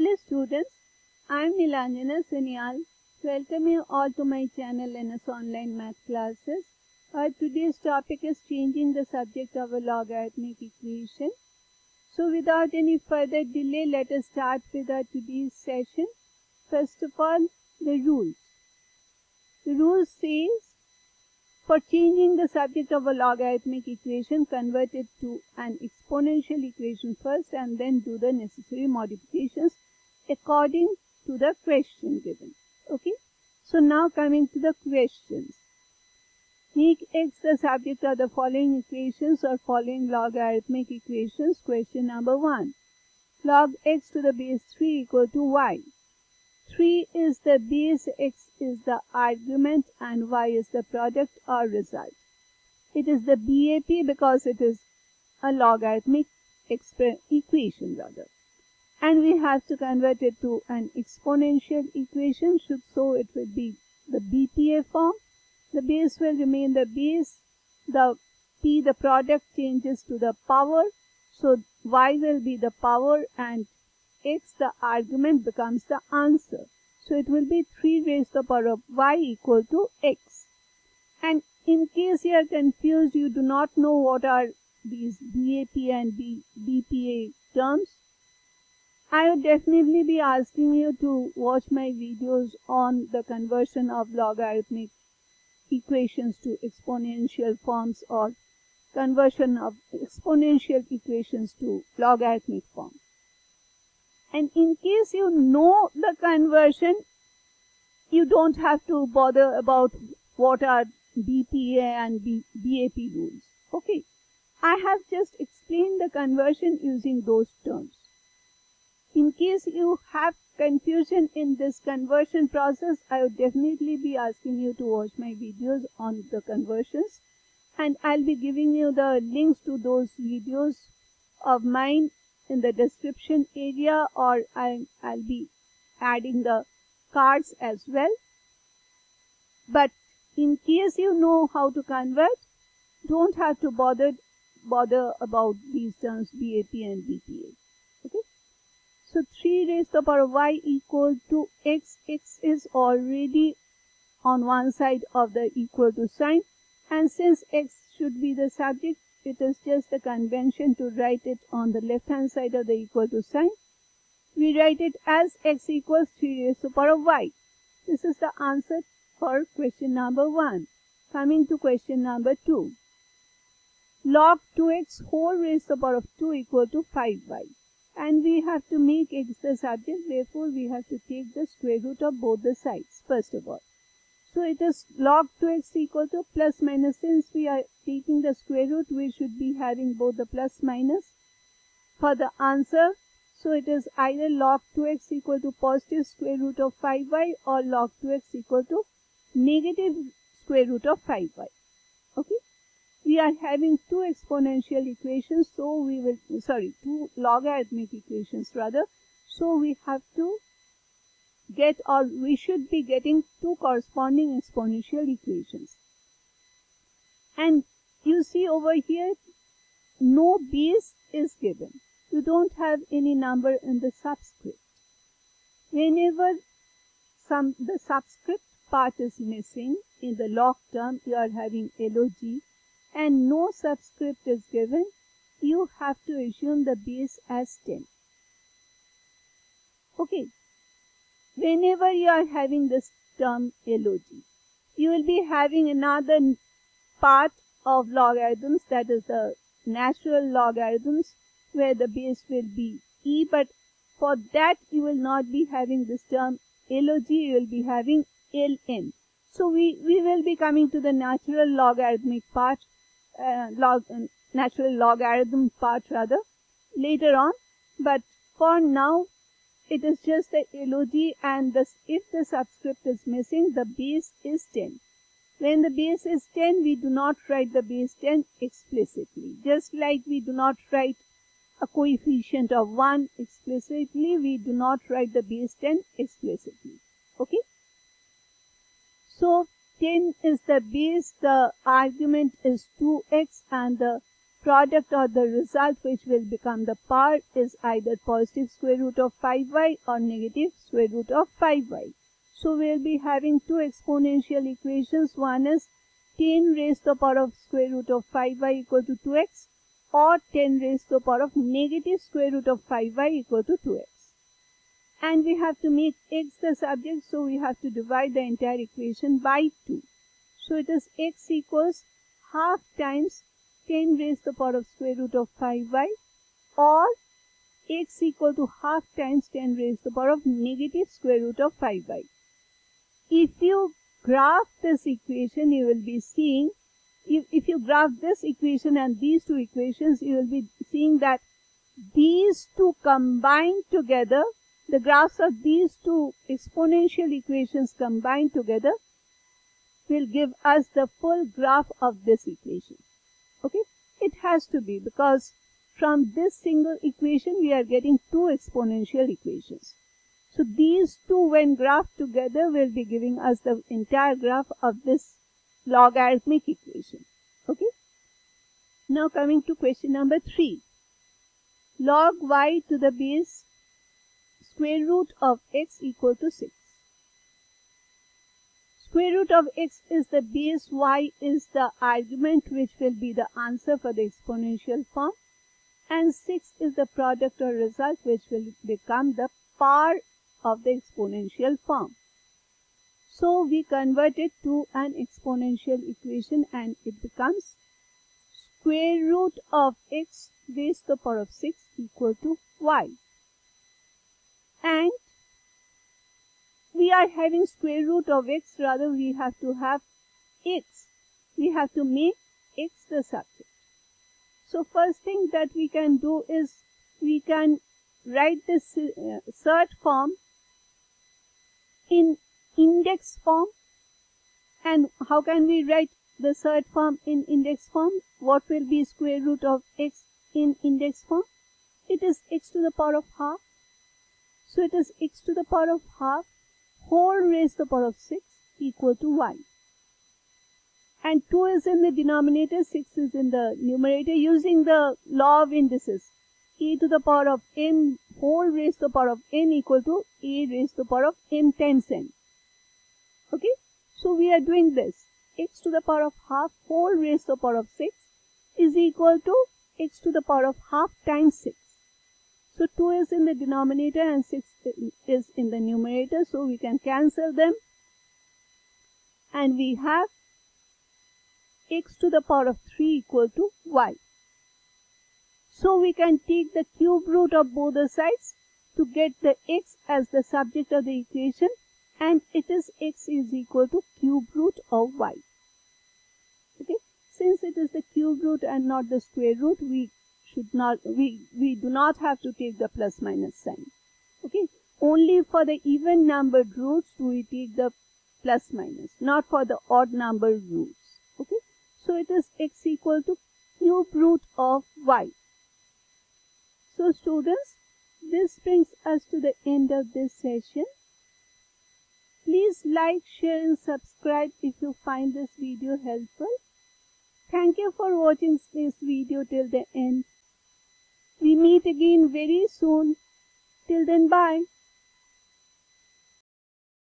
Hello students, I am Nilanjana Sanyal. Welcome you all to my channel NS Online Math Classes. Our today's topic is changing the subject of a logarithmic equation. So without any further delay, let us start with our today's session. First of all, the rules. The rule says for changing the subject of a logarithmic equation, convert it to an exponential equation first and then do the necessary modifications according to the question given. Okay. So now coming to the questions. Make x the subject of the following equations or following logarithmic equations. Question number 1. Log x to the base 3 equal to y. 3 is the base, x is the argument and y is the product or result. It is the BAP because it is a logarithmic equation rather. And we have to convert it to an exponential equation should so it will be the BPA form. The base will remain the base. The P the product changes to the power. So y will be the power and x the argument becomes the answer. So it will be 3 raised to the power of y equal to x. And in case you are confused, you do not know what are these BAP and B, BPA terms, I would definitely be asking you to watch my videos on the conversion of logarithmic equations to exponential forms or conversion of exponential equations to logarithmic form. And in case you know the conversion, you don't have to bother about what are BPA and B BAP rules. Okay. I have just explained the conversion using those terms. In case you have confusion in this conversion process, I would definitely be asking you to watch my videos on the conversions and I'll be giving you the links to those videos of mine in the description area or I'll, I'll be adding the cards as well. But in case you know how to convert, don't have to bother bother about these terms BAP and BPA. Okay. So 3 raised to the power y equal to x. x is already on one side of the equal to sign and since x should be the subject it is just a convention to write it on the left hand side of the equal to sign. We write it as x equals 3 raised to the power of y. This is the answer for question number 1. Coming to question number 2. Log 2x whole raised to the power of 2 equal to 5y. And we have to make x the subject, therefore we have to take the square root of both the sides, first of all. So it is log 2x equal to plus minus. Since we are taking the square root, we should be having both the plus minus for the answer. So it is either log 2x equal to positive square root of 5y or log 2x equal to negative square root of 5y. We are having two exponential equations, so we will, sorry, two logarithmic equations rather. So we have to get or we should be getting two corresponding exponential equations. And you see over here, no base is given. You don't have any number in the subscript. Whenever some the subscript part is missing in the log term, you are having LOG and no subscript is given, you have to assume the base as 10. Okay, whenever you are having this term LOG. You will be having another part of logarithms that is the natural logarithms where the base will be E but for that you will not be having this term LOG, you will be having LN. So we, we will be coming to the natural logarithmic part, uh, log, uh, natural logarithm part rather later on. But for now it is just the LOG and this, if the subscript is missing, the base is 10. When the base is 10, we do not write the base 10 explicitly. Just like we do not write a coefficient of 1 explicitly, we do not write the base 10 explicitly. Okay. So 10 is the base, the argument is 2x and the product or the result which will become the power is either positive square root of 5y or negative square root of 5y. So we'll be having two exponential equations. One is 10 raised to the power of square root of 5y equal to 2x or 10 raised to the power of negative square root of 5y equal to 2x. And we have to make x the subject so we have to divide the entire equation by 2. So it is x equals half times 10 raised to the power of square root of 5y or x equal to half times 10 raised to the power of negative square root of 5y. If you graph this equation, you will be seeing, if, if you graph this equation and these two equations, you will be seeing that these two combined together, the graphs of these two exponential equations combined together will give us the full graph of this equation. Okay, it has to be because from this single equation we are getting two exponential equations. So these two when graphed together will be giving us the entire graph of this logarithmic equation. Okay. Now coming to question number 3. Log y to the base square root of x equal to 6. Square root of x is the base, y is the argument which will be the answer for the exponential form and 6 is the product or result which will become the power of the exponential form. So we convert it to an exponential equation and it becomes square root of x raised to the power of 6 equal to y. And we are having square root of x, rather we have to have x. We have to make x the subject. So first thing that we can do is we can write this uh, form in index form. And how can we write the surd form in index form? What will be square root of x in index form? It is x to the power of half. So it is x to the power of half whole raised to the power of 6 equal to y. And 2 is in the denominator, 6 is in the numerator using the law of indices. e to the power of m whole raised to the power of n equal to a raised to the power of m times n. Okay, so we are doing this. x to the power of half whole raised to the power of 6 is equal to x to the power of half times 6. So 2 is in the denominator and 6 is in the numerator. So we can cancel them. And we have x to the power of 3 equal to y. So we can take the cube root of both the sides to get the x as the subject of the equation and it is x is equal to cube root of y. Okay, since it is the cube root and not the square root, we should not we we do not have to take the plus minus sign. Okay? Only for the even numbered roots do we take the plus minus not for the odd numbered roots. Okay? So it is x equal to cube root of y. So students this brings us to the end of this session. Please like share and subscribe if you find this video helpful. Thank you for watching this video till the end we meet again very soon. Till then, bye.